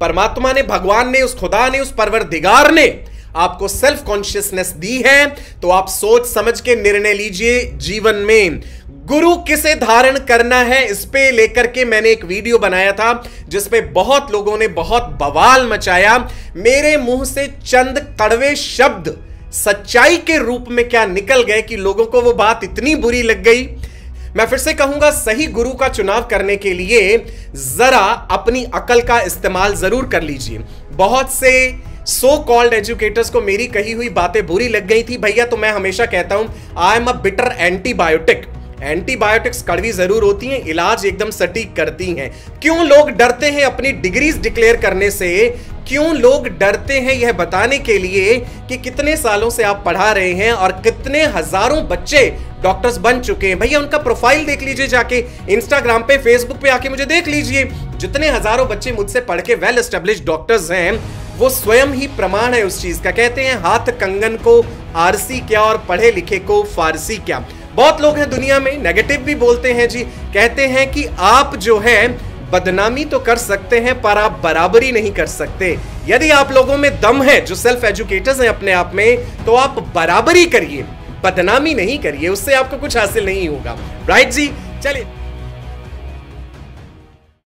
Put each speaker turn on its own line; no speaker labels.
परमात्मा ने, भगवान ने, उस खुदा ने, उस परवरदिगार ने आपको सेल्फ कॉन्शियसनेस दी है तो आप सोच समझ के निर्णय लीजिए जीवन में। गुरु किसे धारण करना है, इस पे लेकर के मैंने एक वीडियो बनाया था जिसपे बहुत लोगों ने बहुत बवाल मचाया, मेरे मुँह से चंद कड़वे शब्द सच्चाई के रूप में क्या निकल गए कि लोगों को वो बात इतनी बुरी लग गई? मैं फिर से कहूँगा, सही गुरु का चुनाव करने के लिए जरा अपनी अकल का इस्तेमाल ज़रूर कर लीजिए। बहुत से सो कॉल्ड एजुकेटर्स को मेरी कही हुई बातें बुरी लग गई थी। भैया तो मैं हमेशा कहता हूँ I am a bitter antibiotic antibiotics कड़वी ज़रूर होती हैं, इलाज एकदम सटीक करती हैं। क्यों लोग डरते हैं अपनी डिग्रीज डिक्लेयर करने से? क्यों लोग डरते हैं यह बताने के लिए कि कितने सालों से आप पढ़ा रहे हैं और कितने हज़ारों बच्चे डॉक्टर्स बन चुके हैं। भैया, उनका प्रोफ़ाइल देख लीजिए जाके। इंस्टाग्राम पे फेसबुक पे आके मुझे देख लीजिए। जितने हज़ारों बच्चे मुझसे पढ़ के वेल एस्टेब्लिश डॉक्टर्स हैं, वो स्वयं ही प्रमाण है उस चीज़ का। कहते हैं, हाथ कंगन को आरसी क्या और पढ़े लिखे को फारसी क्या। बहुत लोग हैं दुनिया में नेगेटिव भी बोलते हैं जी। कहते हैं कि आप जो है, बदनामी तो कर सकते हैं, पर आप बराबरी नहीं कर सकते। यदि आप लोगों में दम है, जो सेल्फ एजुकेटर्स हैं अपने आप में तो आप बराबरी करिए। बदनामी नहीं करिए उससे आपको कुछ हासिल नहीं होगा। राइट जी? चलिए।